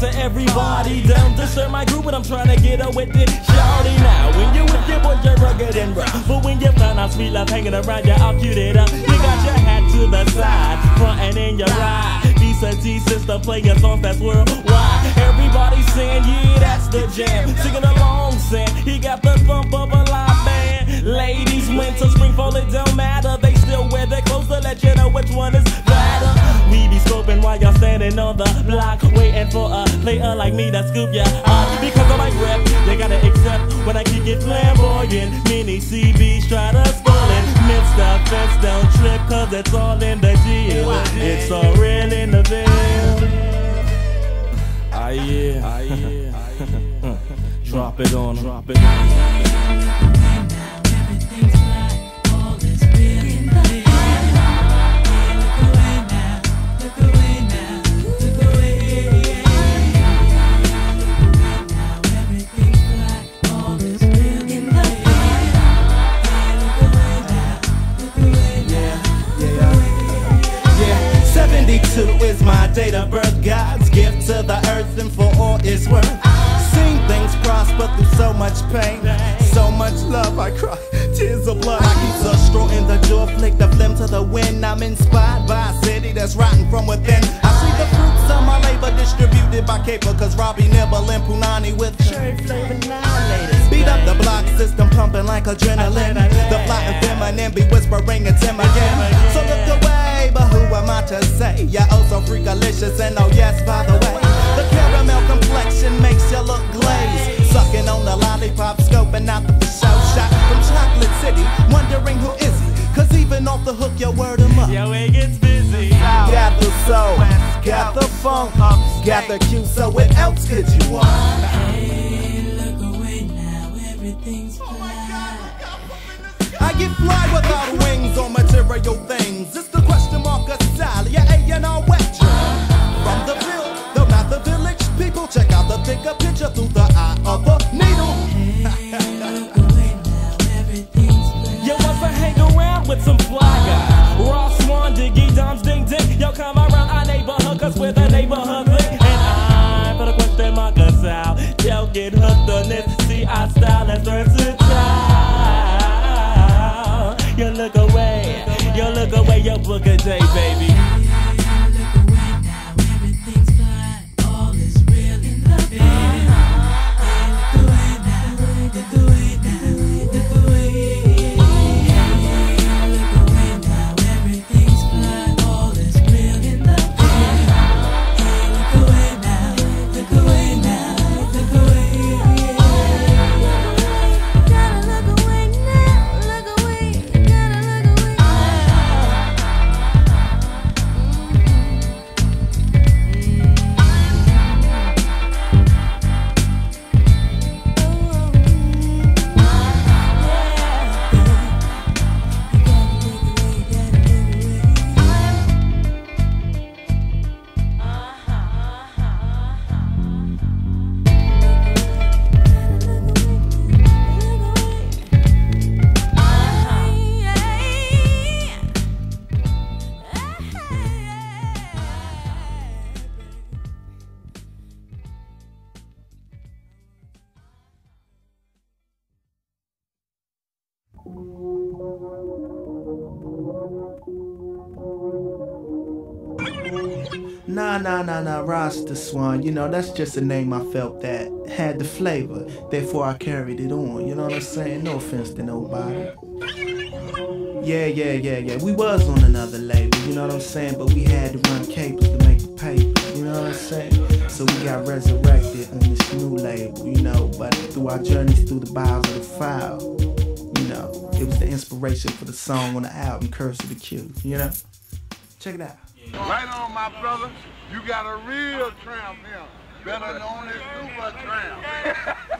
to everybody. To serve my group, but I'm trying to get up with it. Shouty now. When you with your boy, you're rugged and rough. But when you find out sweet love hanging around, you're all cute it up. You got your hat to the side, front and in your ride. Decent sister playing songs that's worldwide. Everybody saying, yeah, that's the jam. Singing standing on the block, waiting for a player like me that scoop ya up. Because of my rep, they gotta accept when I kick it flamboyant. Mini CBs try to spoil it. Mr. Fence don't trip, cause it's all in the deal. It's all real in the veil. Ah yeah, ah yeah. Drop it on 'em. Drop it on is date of birth. God's gift to the earth and for all it's worth. Seen things prosper through so much pain. So much love, I cry. Tears of blood. I keep a straw in the jaw, flick the phlegm to the wind. I'm inspired by a city that's rotten from within. I see the fruits of my labor distributed by Caper, cause Robbie Nibble and Punani with cherry flavor annihilators. Beat up the block system, pumping like adrenaline. The fly and feminine be whispering it's him again. To say? You're oh so freakalicious, and oh yes, by the way, the caramel complexion makes you look glazed. Sucking on the lollipop, scoping out the show shot from Chocolate City. Wondering who is he? Cause even off the hook, you word him up. Yo, it gets busy. Got the soul, got the funk, got the cue, so what else could you want? Hey, look away now, everything's oh fly. I get fly without wings on material things. Our style versatile. You look away, you look away, yo, book a day, baby. Nah, nah, nah, nah, Rasta Swan. You know, that's just a name I felt that had the flavor. Therefore, I carried it on. You know what I'm saying? No offense to nobody. Yeah, yeah, yeah, yeah. We was on another label, you know what I'm saying? But we had to run capers to make the paper, you know what I'm saying? So we got resurrected on this new label, you know. But through our journeys through the bowels of the file, you know, it was the inspiration for the song on the album, Curse of the Q, you know? Check it out. Right on, my brother. You got a real tramp here. Better known as Super Tramp.